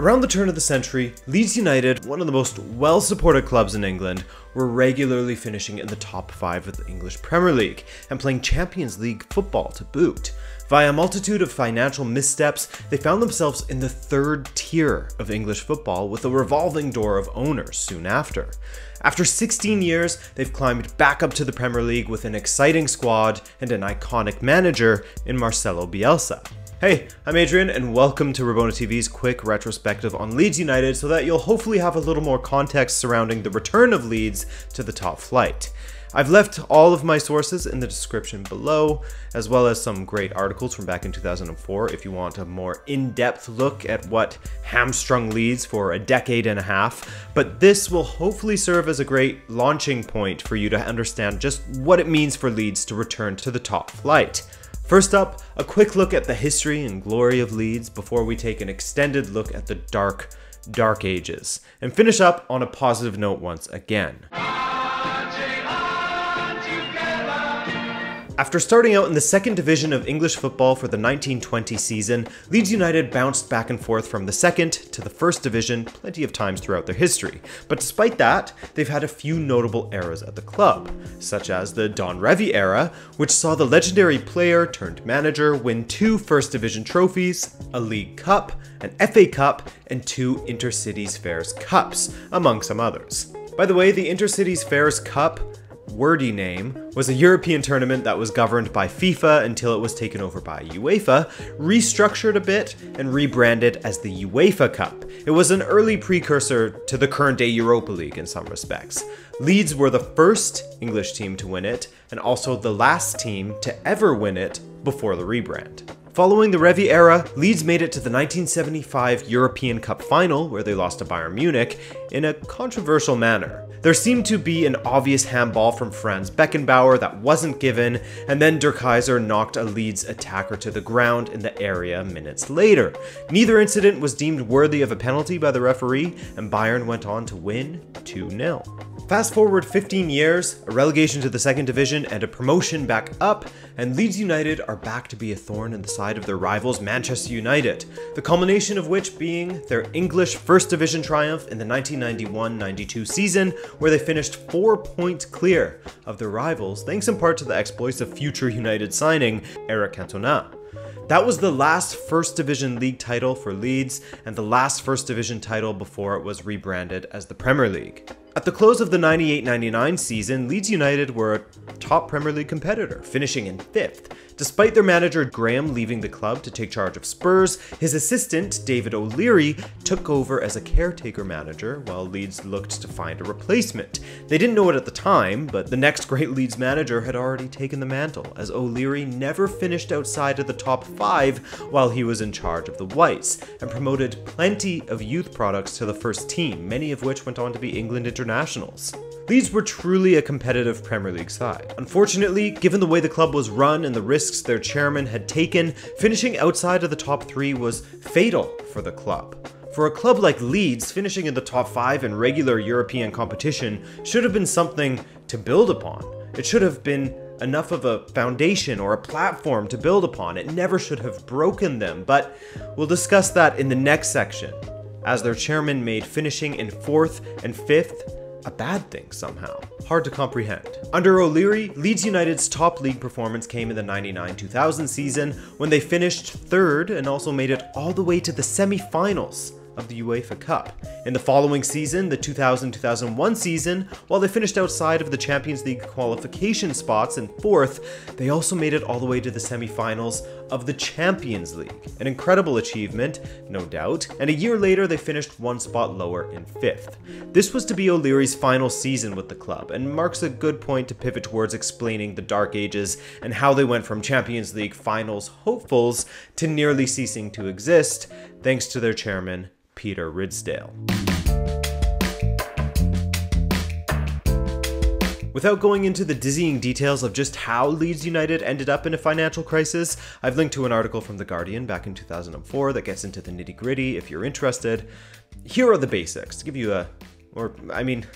Around the turn of the century, Leeds United, one of the most well supported clubs in England, were regularly finishing in the top five of the English Premier League and playing Champions League football to boot. Via a multitude of financial missteps, they found themselves in the third tier of English football with a revolving door of owners soon after. After 16 years, they've climbed back up to the Premier League with an exciting squad and an iconic manager in Marcelo Bielsa. Hey, I'm Adrian, and welcome to Rabona TV's quick retrospective on Leeds United so that you'll hopefully have a little more context surrounding the return of Leeds to the top flight. I've left all of my sources in the description below, as well as some great articles from back in 2004 if you want a more in depth look at what hamstrung Leeds for a decade and a half. But this will hopefully serve as a great launching point for you to understand just what it means for Leeds to return to the top flight. First up, a quick look at the history and glory of Leeds before we take an extended look at the dark, dark ages, and finish up on a positive note once again. After starting out in the second division of English football for the 1920 season, Leeds United bounced back and forth from the second to the first division plenty of times throughout their history. But despite that, they've had a few notable eras at the club, such as the Don Revie era, which saw the legendary player turned manager win two first division trophies, a League Cup, an FA Cup, and two Intercities Fairs Cups, among some others. By the way, the Intercities Fairs Cup wordy name, was a European tournament that was governed by FIFA until it was taken over by UEFA, restructured a bit, and rebranded as the UEFA Cup. It was an early precursor to the current day Europa League in some respects. Leeds were the first English team to win it, and also the last team to ever win it before the rebrand. Following the Revie era, Leeds made it to the 1975 European Cup final, where they lost to Bayern Munich, in a controversial manner. There seemed to be an obvious handball from Franz Beckenbauer that wasn't given, and then Der Kaiser knocked a Leeds attacker to the ground in the area minutes later. Neither incident was deemed worthy of a penalty by the referee, and Bayern went on to win 2 0. Fast forward 15 years, a relegation to the second division and a promotion back up, and Leeds United are back to be a thorn in the side of their rivals Manchester United, the culmination of which being their English First Division triumph in the 1991-92 season, where they finished 4 points clear of their rivals thanks in part to the exploits of future United signing Eric Cantona. That was the last First Division League title for Leeds and the last First Division title before it was rebranded as the Premier League. At the close of the 98-99 season, Leeds United were a top Premier League competitor, finishing in fifth. Despite their manager Graham leaving the club to take charge of Spurs, his assistant David O'Leary took over as a caretaker manager while Leeds looked to find a replacement. They didn't know it at the time, but the next great Leeds manager had already taken the mantle, as O'Leary never finished outside of the top five while he was in charge of the Whites, and promoted plenty of youth products to the first team, many of which went on to be England internationals. Leeds were truly a competitive Premier League side. Unfortunately, given the way the club was run and the risks their chairman had taken, finishing outside of the top three was fatal for the club. For a club like Leeds, finishing in the top 5 in regular European competition should have been something to build upon. It should have been enough of a foundation or a platform to build upon. It never should have broken them, but we'll discuss that in the next section, as their chairman made finishing in 4th and 5th a bad thing somehow. Hard to comprehend. Under O'Leary, Leeds United's top league performance came in the 99-2000 season when they finished third and also made it all the way to the semi-finals of the UEFA Cup. In the following season, the 2000-2001 season, while they finished outside of the Champions League qualification spots in fourth, they also made it all the way to the semi-finals of the Champions League. An incredible achievement, no doubt, and a year later they finished one spot lower in fifth. This was to be O'Leary's final season with the club, and marks a good point to pivot towards explaining the Dark Ages and how they went from Champions League finals hopefuls to nearly ceasing to exist, thanks to their chairman, Peter Ridsdale. Without going into the dizzying details of just how Leeds United ended up in a financial crisis, I've linked to an article from The Guardian back in 2004 that gets into the nitty gritty if you're interested. Here are the basics to give you a, or I mean,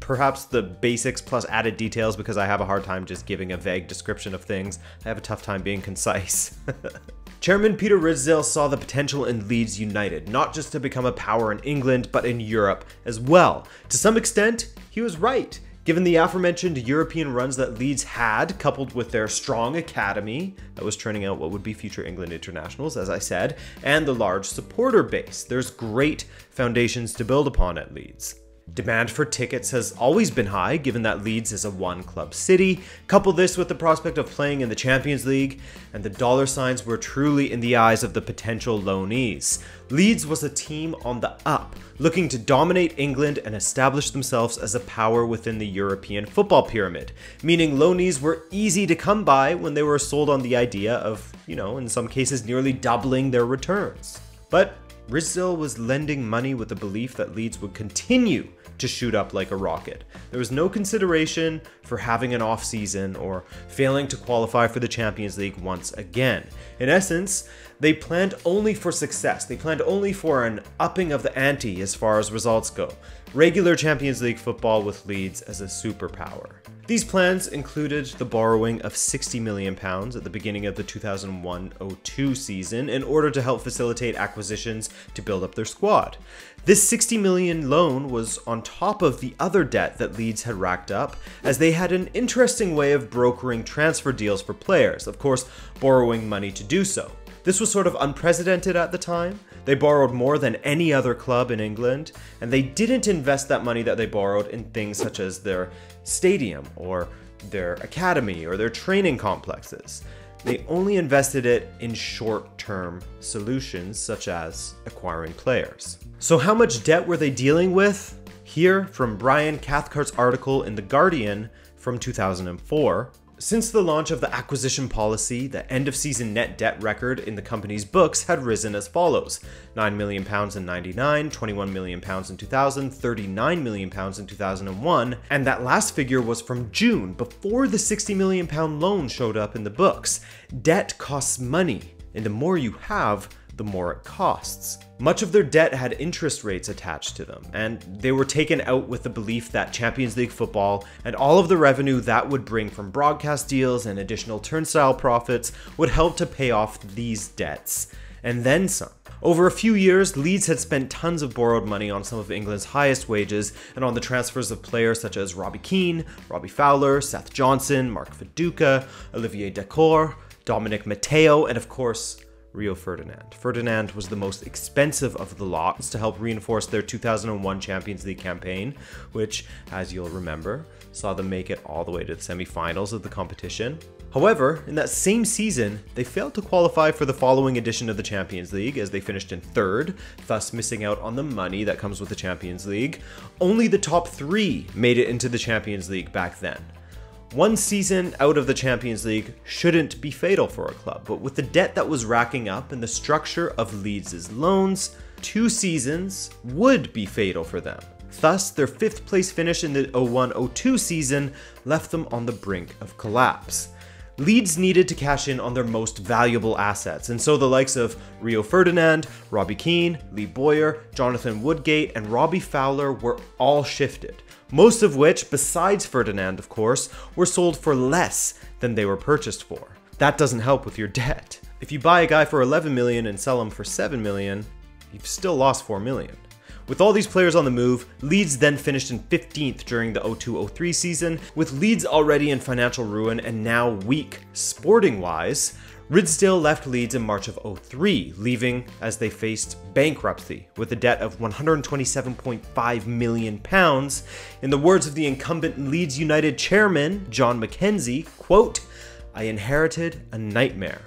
perhaps the basics plus added details because I have a hard time just giving a vague description of things. I have a tough time being concise. Chairman Peter Ridsdale saw the potential in Leeds United, not just to become a power in England, but in Europe as well. To some extent, he was right. Given the aforementioned European runs that Leeds had, coupled with their strong academy that was turning out what would be future England internationals, as I said, and the large supporter base, there's great foundations to build upon at Leeds. Demand for tickets has always been high, given that Leeds is a one club city. Couple this with the prospect of playing in the Champions League, and the dollar signs were truly in the eyes of the potential loanees. Leeds was a team on the up, looking to dominate England and establish themselves as a power within the European football pyramid, meaning loanees were easy to come by when they were sold on the idea of, you know, in some cases nearly doubling their returns. But Ridsdale was lending money with the belief that Leeds would continue to shoot up like a rocket. There was no consideration for having an off season or failing to qualify for the Champions League once again. In essence, they planned only for success. They planned only for an upping of the ante as far as results go. Regular Champions League football with Leeds as a superpower. These plans included the borrowing of 60 million pounds at the beginning of the 2001-02 season in order to help facilitate acquisitions to build up their squad. This 60 million loan was on top of the other debt that Leeds had racked up, as they had an interesting way of brokering transfer deals for players, of course, borrowing money to do so. This was sort of unprecedented at the time. They borrowed more than any other club in England, and they didn't invest that money that they borrowed in things such as their stadium or their academy or their training complexes. They only invested it in short term solutions such as acquiring players. So, how much debt were they dealing with? Here from Brian Cathcart's article in The Guardian from 2004. Since the launch of the acquisition policy, the end of season net debt record in the company's books had risen as follows 9 million pounds in 99, 21 million pounds in 2000, 39 million pounds in 2001, and that last figure was from June, before the 60 million pound loan showed up in the books. Debt costs money, and the more you have, the more it costs. Much of their debt had interest rates attached to them, and they were taken out with the belief that Champions League football and all of the revenue that would bring from broadcast deals and additional turnstile profits would help to pay off these debts, and then some. Over a few years, Leeds had spent tons of borrowed money on some of England's highest wages and on the transfers of players such as Robbie Keane, Robbie Fowler, Seth Johnson, Mark Viduka, Olivier Dacourt, Dominic Matteo, and of course, Rio Ferdinand. Ferdinand was the most expensive of the lots to help reinforce their 2001 Champions League campaign, which, as you'll remember, saw them make it all the way to the semifinals of the competition. However, in that same season, they failed to qualify for the following edition of the Champions League as they finished in third, thus missing out on the money that comes with the Champions League. Only the top three made it into the Champions League back then. One season out of the Champions League shouldn't be fatal for a club, but with the debt that was racking up and the structure of Leeds' loans, two seasons would be fatal for them. Thus, their fifth place finish in the 01 02 season left them on the brink of collapse. Leeds needed to cash in on their most valuable assets, and so the likes of Rio Ferdinand, Robbie Keane, Lee Bowyer, Jonathan Woodgate, and Robbie Fowler were all shifted most of which, besides Ferdinand of course, were sold for less than they were purchased for. That doesn't help with your debt. If you buy a guy for 11 million and sell him for 7 million, you've still lost 4 million. With all these players on the move, Leeds then finished in 15th during the 02-03 season, with Leeds already in financial ruin and now weak sporting wise. Ridsdale left Leeds in March of 03, leaving as they faced bankruptcy with a debt of 127.5 million pounds. In the words of the incumbent Leeds United chairman, John McKenzie, quote, I inherited a nightmare.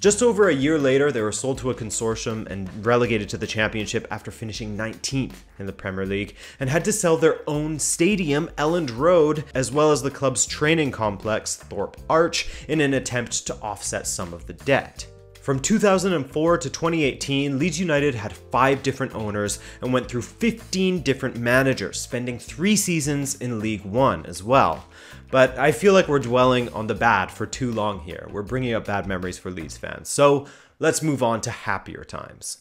Just over a year later, they were sold to a consortium and relegated to the championship after finishing 19th in the Premier League and had to sell their own stadium, Elland Road, as well as the club's training complex, Thorpe Arch, in an attempt to offset some of the debt. From 2004 to 2018, Leeds United had five different owners and went through 15 different managers, spending three seasons in League One as well. But I feel like we're dwelling on the bad for too long here. We're bringing up bad memories for Leeds fans. So let's move on to happier times.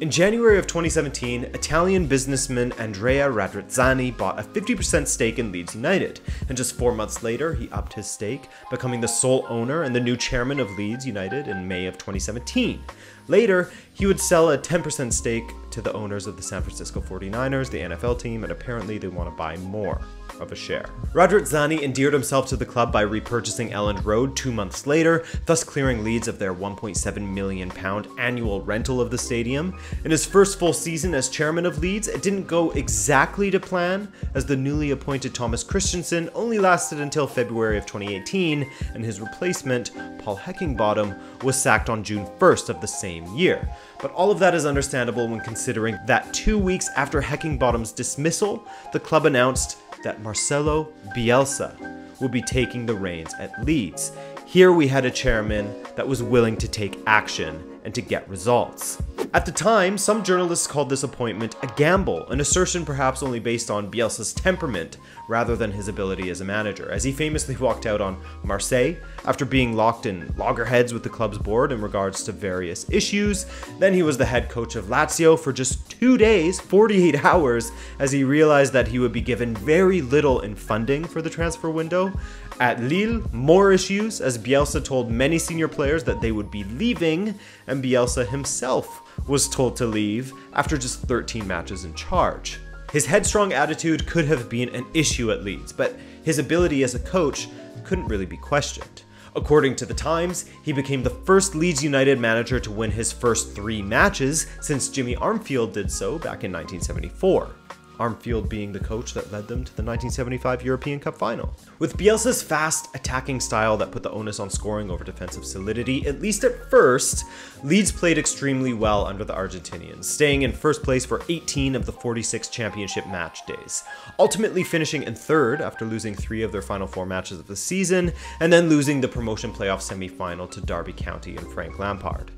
In January of 2017, Italian businessman Andrea Radrizzani bought a 50% stake in Leeds United, and just four months later, he upped his stake, becoming the sole owner and the new chairman of Leeds United in May of 2017. Later, he would sell a 10% stake to the owners of the San Francisco 49ers, the NFL team, and apparently they want to buy more of a share. Radrizzani endeared himself to the club by repurchasing Elland Road two months later, thus clearing Leeds of their 1.7 million pound annual rental of the stadium. In his first full season as chairman of Leeds, it didn't go exactly to plan, as the newly appointed Thomas Christiansen only lasted until February of 2018, and his replacement, Paul Heckingbottom, was sacked on June 1st of the same year. But all of that is understandable when considering that two weeks after Heckingbottom's dismissal, the club announced that Marcelo Bielsa would be taking the reins at Leeds. Here we had a chairman that was willing to take action and to get results. At the time, some journalists called this appointment a gamble, an assertion perhaps only based on Bielsa's temperament rather than his ability as a manager, as he famously walked out on Marseille after being locked in loggerheads with the club's board in regards to various issues. Then he was the head coach of Lazio for just two days, 48 hours, as he realized that he would be given very little in funding for the transfer window. At Lille, more issues, as Bielsa told many senior players that they would be leaving, and Bielsa himself was told to leave after just 13 matches in charge. His headstrong attitude could have been an issue at Leeds, but his ability as a coach couldn't really be questioned. According to The Times, he became the first Leeds United manager to win his first three matches since Jimmy Armfield did so back in 1974. Armfield being the coach that led them to the 1975 European Cup final. With Bielsa's fast attacking style that put the onus on scoring over defensive solidity, at least at first, Leeds played extremely well under the Argentinians, staying in first place for 18 of the 46 championship match days, ultimately finishing in third after losing three of their final four matches of the season, and then losing the promotion playoff semi-final to Derby County and Frank Lampard.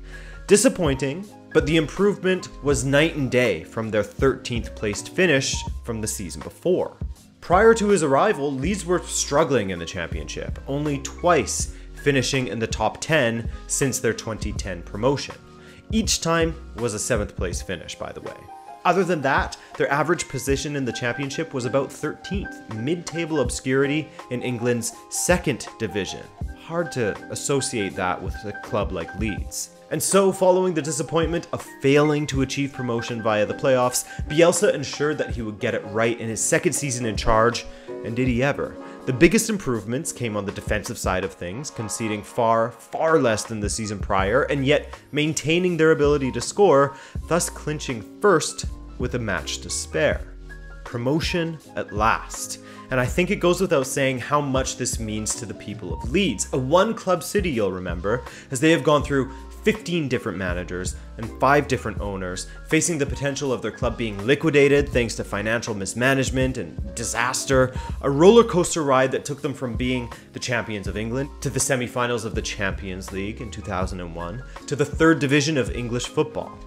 Disappointing, but the improvement was night and day from their 13th placed finish from the season before. Prior to his arrival, Leeds were struggling in the championship, only twice finishing in the top 10 since their 2010 promotion. Each time was a 7th place finish, by the way. Other than that, their average position in the championship was about 13th, mid-table obscurity in England's second division. Hard to associate that with a club like Leeds. And so, following the disappointment of failing to achieve promotion via the playoffs, Bielsa ensured that he would get it right in his second season in charge, and did he ever? The biggest improvements came on the defensive side of things, conceding far, far less than the season prior, and yet maintaining their ability to score, thus clinching first with a match to spare. Promotion at last. And I think it goes without saying how much this means to the people of Leeds, a one club city you'll remember, as they have gone through 15 different managers, and 5 different owners, facing the potential of their club being liquidated thanks to financial mismanagement and disaster, a roller coaster ride that took them from being the champions of England to the semi-finals of the Champions League in 2001 to the third division of English football.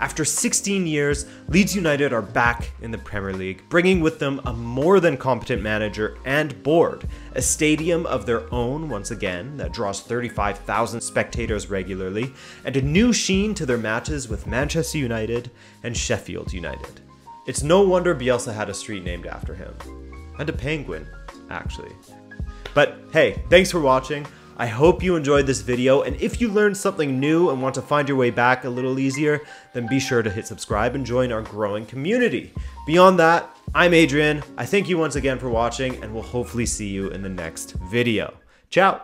After 16 years, Leeds United are back in the Premier League, bringing with them a more than competent manager and board, a stadium of their own once again that draws 35,000 spectators regularly, and a new sheen to their matches with Manchester United and Sheffield United. It's no wonder Bielsa had a street named after him. And a penguin, actually. But hey, thanks for watching. I hope you enjoyed this video, and if you learned something new and want to find your way back a little easier, then be sure to hit subscribe and join our growing community. Beyond that, I'm Adrian. I thank you once again for watching, and we'll hopefully see you in the next video. Ciao!